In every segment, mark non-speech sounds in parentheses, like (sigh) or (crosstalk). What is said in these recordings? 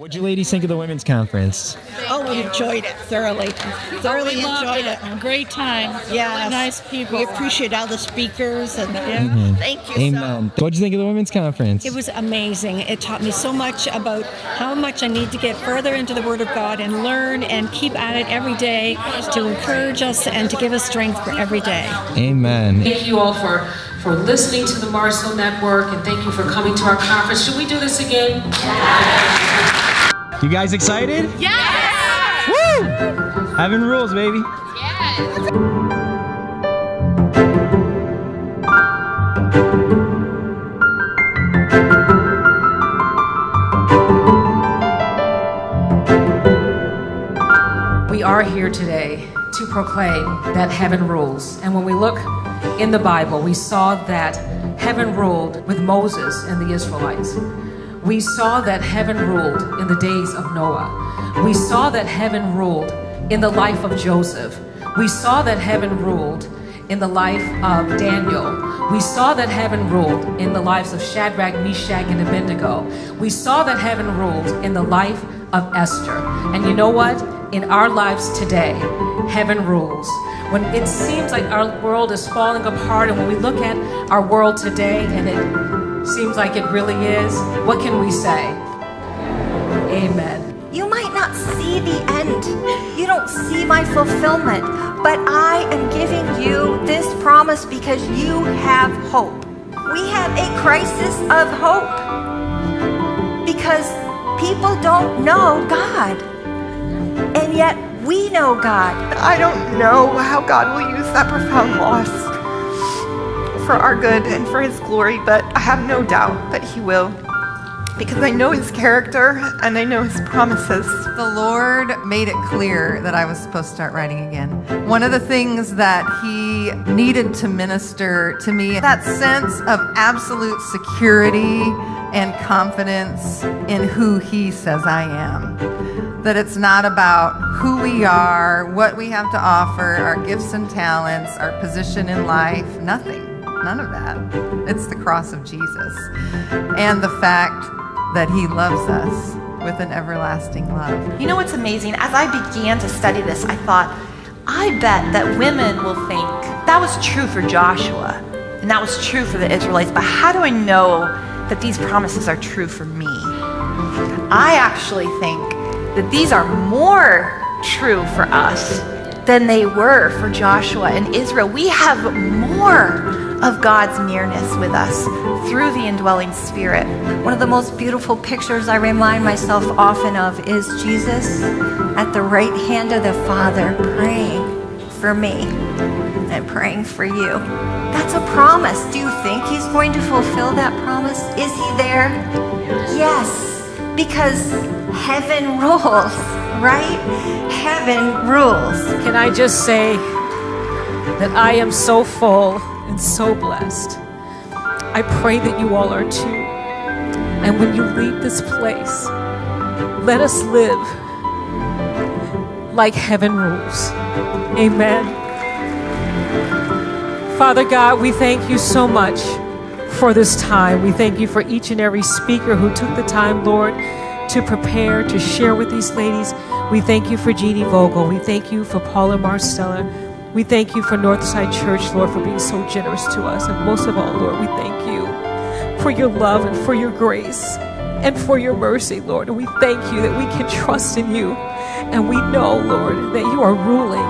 What'd you ladies think of the women's conference? Oh, we enjoyed it thoroughly. Thoroughly we loved enjoyed it. Great time. Yes. Nice people. We appreciate all the speakers and Mhm. thank you. Amen. What'd you think of the women's conference? It was amazing. It taught me so much about how much I need to get further into the Word of God and learn and keep at it every day to encourage us and to give us strength for every day. Amen. Thank you all for, for listening to the Mars Hill Network and thank you for coming to our conference. Should we do this again? You guys excited? Yes! Woo! Heaven rules, baby. Yes! We are here today to proclaim that heaven rules. And when we look in the Bible, we saw that heaven ruled with Moses and the Israelites. We saw that heaven ruled in the days of Noah. We saw that heaven ruled in the life of Joseph. We saw that heaven ruled in the life of Daniel. We saw that heaven ruled in the lives of Shadrach, Meshach, and Abednego. We saw that heaven ruled in the life of Esther. And you know what? In our lives today, heaven rules. When it seems like our world is falling apart, and when we look at our world today and it seems like it really is, what can we say? Amen. You might not see the end. You don't see my fulfillment. But I am giving you this promise because you have hope. We have a crisis of hope because people don't know God. And yet we know God. I don't know how God will use that profound loss for our good and for His glory, but I have no doubt that He will. Because I know His character and I know His promises. The Lord made it clear that I was supposed to start writing again. One of the things that He needed to minister to me, that sense of absolute security and confidence in who He says I am. That it's not about who we are, what we have to offer, our gifts and talents, our position in life, nothing. None of that. It's the cross of Jesus. And the fact that He loves us with an everlasting love. You know what's amazing? As I began to study this, I thought, I bet that women will think that was true for Joshua and that was true for the Israelites, but how do I know that these promises are true for me? I actually think that these are more true for us than they were for Joshua and Israel. We have more of God's nearness with us through the indwelling spirit. One of the most beautiful pictures I remind myself often of is Jesus at the right hand of the Father praying for me and praying for you. That's a promise. Do you think he's going to fulfill that promise? Is he there? Yes, because heaven (laughs) rules, right? Heaven rules. Can I just say that I am so full and so blessed? I pray that you all are too. And when you leave this place, let us live like heaven rules. Amen. Father God, we thank you so much for this time. We thank you for each and every speaker who took the time, Lord, to prepare, to share with these ladies. We thank you for Jeannie Vogel. We thank you for Paula Marsteller. We thank you for Northside Church, Lord, for being so generous to us. And most of all, Lord, we thank you for your love and for your grace and for your mercy, Lord. And we thank you that we can trust in you. And we know, Lord, that you are ruling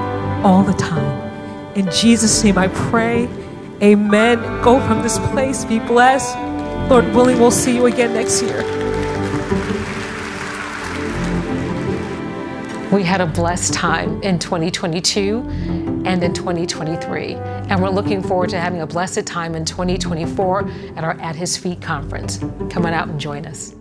all the time. In Jesus' name I pray. Amen. Go from this place. Be blessed. Lord willing, we'll see you again next year. We had a blessed time in 2022 and in 2023. And we're looking forward to having a blessed time in 2024 at our At His Feet conference. Come on out and join us.